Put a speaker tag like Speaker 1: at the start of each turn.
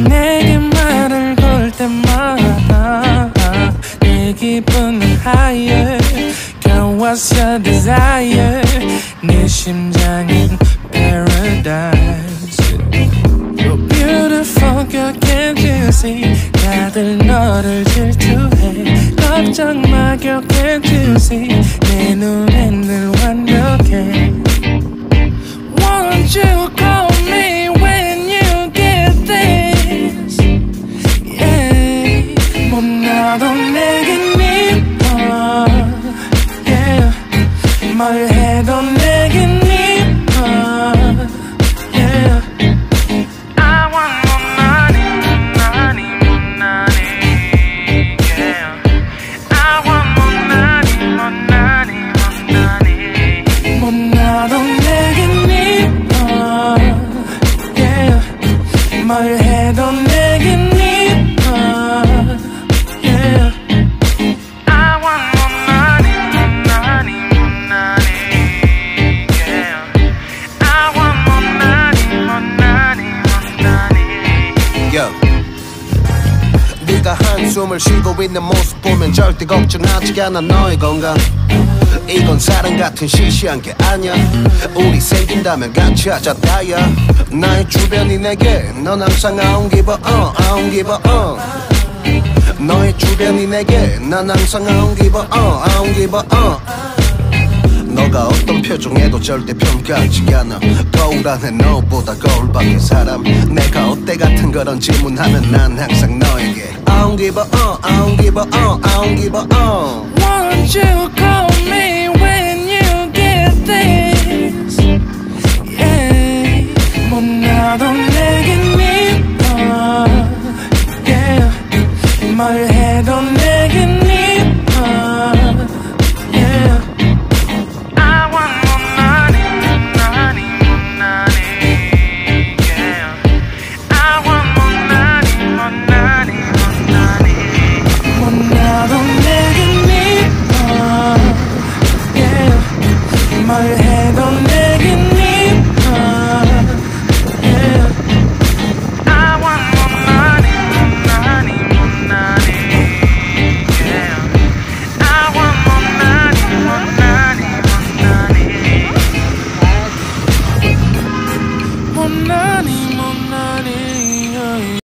Speaker 1: 그렇게 내게 말을 걸 때마다 내 기분은 higher Girl what's your desire 내 심장은 paradise You're beautiful girl can't you see 다들 너를 질투해 걱정 마 girl can't you see 내 눈엔 늘 완벽해 뭘 해도
Speaker 2: 네가 한숨을 쉬고 있는 모습 보면 절대 걱정하지 않아. 너의 건강. 이건 사랑 같은 시시한 게 아니야. 우리 생긴다면 같이 하자 다야 나의 주변이 내게 넌 항상 I don't give a 너의 주변이 내게 난 항상 I don't give a 너가 어떤 표정에도 절대 평가하지 않아 거울 안에 너보다 거울 밖의 사람 내가 어때 같은 그런 질문하면 난 항상 너에게 I don't give a uh, I don't give a uh, I don't give a uh
Speaker 1: Won't you call me